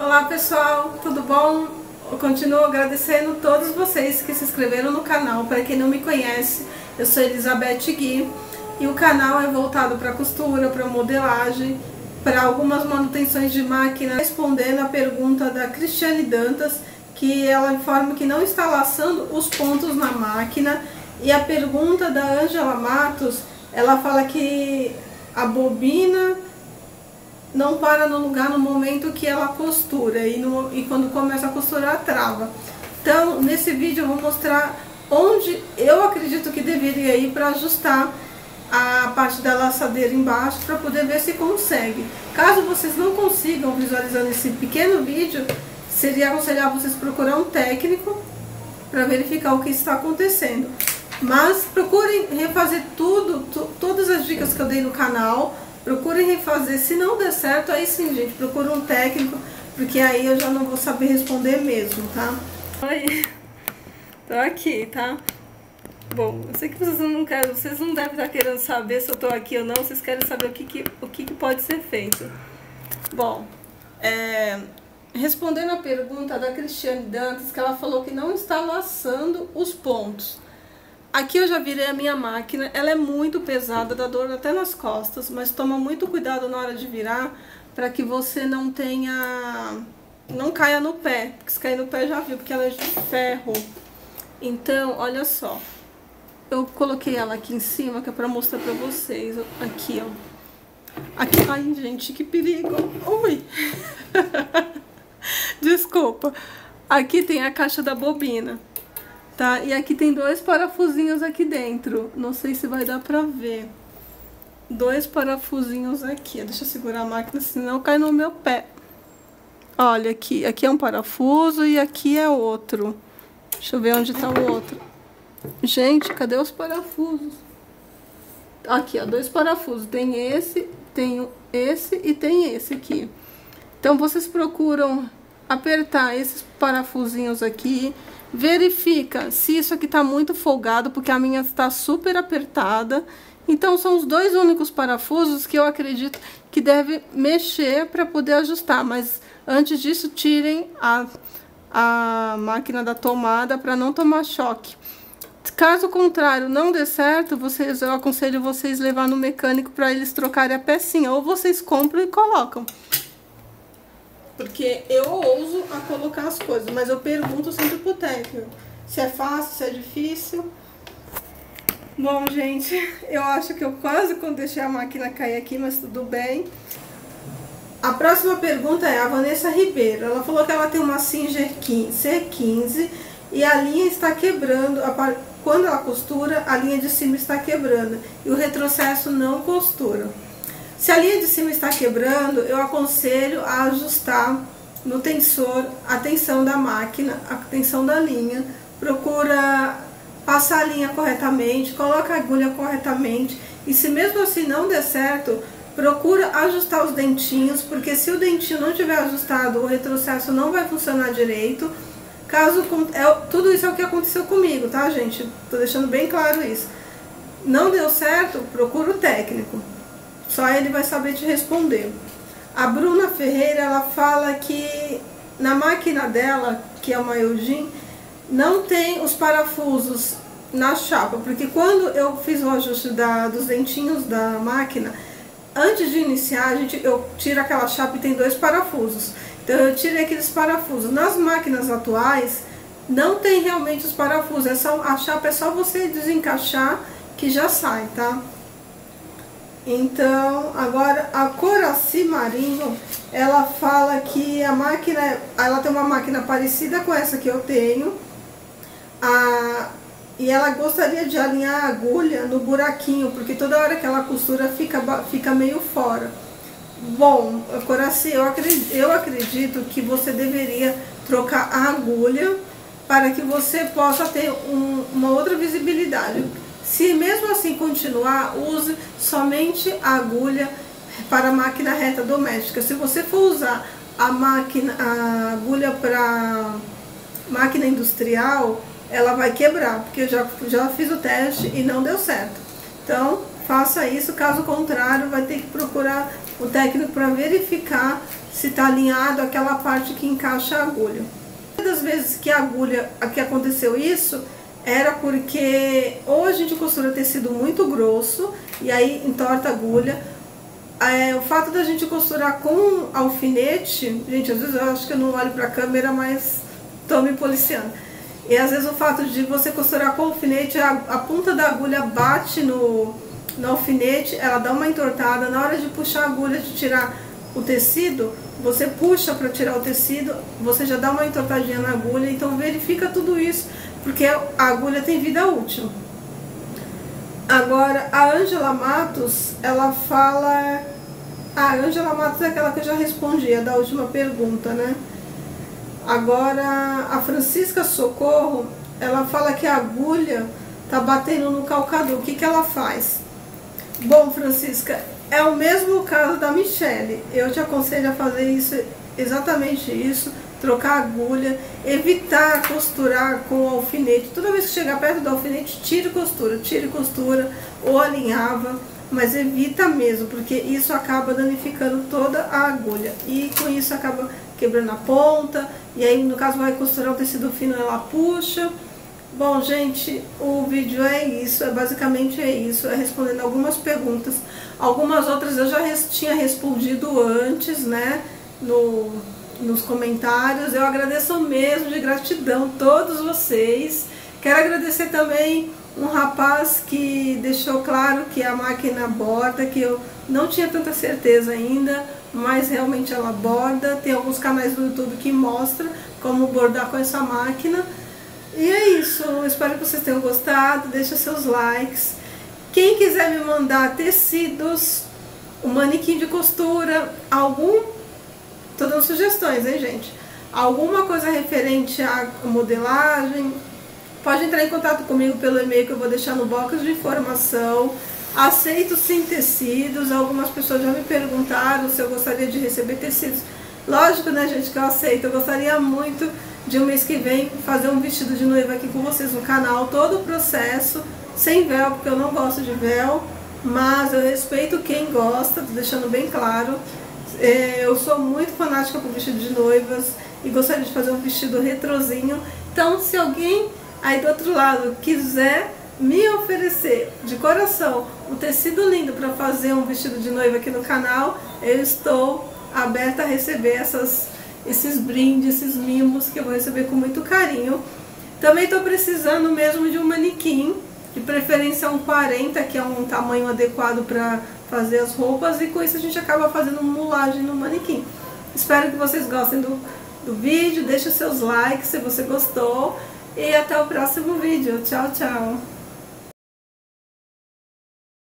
Olá pessoal, tudo bom? Eu continuo agradecendo todos vocês que se inscreveram no canal. Para quem não me conhece, eu sou Elizabeth Gui e o canal é voltado para costura, para modelagem, para algumas manutenções de máquina, respondendo a pergunta da Cristiane Dantas, que ela informa que não está laçando os pontos na máquina, e a pergunta da Angela Matos, ela fala que a bobina não para no lugar no momento que ela costura e, no, e quando começa a costurar trava. Então, nesse vídeo eu vou mostrar onde eu acredito que deveria ir para ajustar a parte da laçadeira embaixo para poder ver se consegue. Caso vocês não consigam visualizar esse pequeno vídeo, seria aconselhável vocês procurar um técnico para verificar o que está acontecendo. Mas procurem refazer tudo, todas as dicas que eu dei no canal, procurem refazer. Se não der certo, aí sim, gente, procura um técnico, porque aí eu já não vou saber responder mesmo, tá? Oi, tô aqui, tá? Bom, eu sei que vocês não querem, vocês não devem estar querendo saber se eu tô aqui ou não, vocês querem saber o que, que, o que, que pode ser feito. Bom, é, respondendo a pergunta da Cristiane Dantas, que ela falou que não está laçando os pontos. Aqui eu já virei a minha máquina, ela é muito pesada, dá dor até nas costas, mas toma muito cuidado na hora de virar para que você não tenha, não caia no pé, porque se cair no pé já viu, porque ela é de ferro. Então, olha só, eu coloquei ela aqui em cima, que é para mostrar para vocês, aqui ó. Aqui, ai gente, que perigo, ui, desculpa. Aqui tem a caixa da bobina. Tá? E aqui tem dois parafusinhos aqui dentro. Não sei se vai dar pra ver. Dois parafusinhos aqui. Deixa eu segurar a máquina, senão cai no meu pé. Olha aqui. Aqui é um parafuso e aqui é outro. Deixa eu ver onde tá o outro. Gente, cadê os parafusos? Aqui, ó, dois parafusos. Tem esse, tem esse e tem esse aqui. Então, vocês procuram apertar esses parafusinhos aqui Verifica se isso aqui está muito folgado, porque a minha está super apertada. Então, são os dois únicos parafusos que eu acredito que deve mexer para poder ajustar. Mas, antes disso, tirem a, a máquina da tomada para não tomar choque. Caso contrário, não dê certo, vocês, eu aconselho vocês levar no mecânico para eles trocarem a pecinha. Ou vocês compram e colocam. Porque eu ouso a colocar as coisas, mas eu pergunto sempre pro técnico se é fácil, se é difícil. Bom, gente, eu acho que eu quase deixei a máquina cair aqui, mas tudo bem. A próxima pergunta é a Vanessa Ribeiro. Ela falou que ela tem uma Singer C15 e a linha está quebrando. Quando ela costura, a linha de cima está quebrando e o retrocesso não costura. Se a linha de cima está quebrando, eu aconselho a ajustar no tensor a tensão da máquina, a tensão da linha. Procura passar a linha corretamente, coloca a agulha corretamente. E se mesmo assim não der certo, procura ajustar os dentinhos, porque se o dentinho não tiver ajustado, o retrocesso não vai funcionar direito. Caso é, tudo isso é o que aconteceu comigo, tá, gente? Tô deixando bem claro isso. Não deu certo, procura o técnico. Só ele vai saber te responder. A Bruna Ferreira, ela fala que na máquina dela, que é uma Eugene, não tem os parafusos na chapa, porque quando eu fiz o ajuste da, dos dentinhos da máquina, antes de iniciar, a gente, eu tiro aquela chapa e tem dois parafusos. Então eu tirei aqueles parafusos. Nas máquinas atuais, não tem realmente os parafusos, é só, a chapa é só você desencaixar que já sai, tá? Então, agora a Coraci Marinho, ela fala que a máquina, ela tem uma máquina parecida com essa que eu tenho, a, e ela gostaria de alinhar a agulha no buraquinho, porque toda hora que ela costura fica, fica meio fora. Bom, Coraci, eu acredito, eu acredito que você deveria trocar a agulha para que você possa ter um, uma outra visibilidade se mesmo assim continuar, use somente a agulha para máquina reta doméstica. Se você for usar a máquina, a agulha para máquina industrial, ela vai quebrar, porque eu já, já fiz o teste e não deu certo. Então, faça isso, caso contrário, vai ter que procurar o técnico para verificar se está alinhado aquela parte que encaixa a agulha. Das vezes que a agulha, que aconteceu isso, era porque ou a gente costura tecido muito grosso e aí entorta a agulha. É, o fato da gente costurar com alfinete, gente, às vezes eu acho que eu não olho para a câmera, mas estou me policiando. E às vezes o fato de você costurar com alfinete, a, a ponta da agulha bate no, no alfinete, ela dá uma entortada. Na hora de puxar a agulha, de tirar o tecido, você puxa para tirar o tecido, você já dá uma entortadinha na agulha, então verifica tudo isso, porque a agulha tem vida útil. Agora, a Ângela Matos, ela fala... A Ângela Matos é aquela que eu já respondi, a da última pergunta, né? Agora, a Francisca Socorro, ela fala que a agulha tá batendo no calcador. O que, que ela faz? Bom, Francisca, é o mesmo caso da Michelle. Eu te aconselho a fazer isso, exatamente isso, trocar agulha, evitar costurar com alfinete. Toda vez que chegar perto do alfinete, tire costura, tire costura ou alinhava, mas evita mesmo, porque isso acaba danificando toda a agulha e com isso acaba quebrando a ponta, e aí no caso vai costurar o tecido fino, ela puxa, Bom, gente, o vídeo é isso, é basicamente é isso, é respondendo algumas perguntas. Algumas outras eu já res, tinha respondido antes, né, no, nos comentários. Eu agradeço mesmo, de gratidão, todos vocês. Quero agradecer também um rapaz que deixou claro que a máquina borda, que eu não tinha tanta certeza ainda, mas realmente ela borda. Tem alguns canais do YouTube que mostram como bordar com essa máquina. E é isso, espero que vocês tenham gostado, deixa seus likes. Quem quiser me mandar tecidos, um manequim de costura, algum, tô dando sugestões, hein gente? Alguma coisa referente à modelagem, pode entrar em contato comigo pelo e-mail que eu vou deixar no box de informação. Aceito sim tecidos, algumas pessoas já me perguntaram se eu gostaria de receber tecidos. Lógico, né gente, que eu aceito, eu gostaria muito de um mês que vem fazer um vestido de noiva aqui com vocês no canal, todo o processo, sem véu, porque eu não gosto de véu, mas eu respeito quem gosta, deixando bem claro. É, eu sou muito fanática por vestido de noivas e gostaria de fazer um vestido retrozinho. Então, se alguém aí do outro lado quiser me oferecer de coração um tecido lindo para fazer um vestido de noiva aqui no canal, eu estou aberta a receber essas esses brindes, esses mimos que eu vou receber com muito carinho. Também estou precisando mesmo de um manequim, de preferência um 40, que é um tamanho adequado para fazer as roupas, e com isso a gente acaba fazendo mulagem no manequim. Espero que vocês gostem do, do vídeo, deixe seus likes se você gostou, e até o próximo vídeo. Tchau, tchau!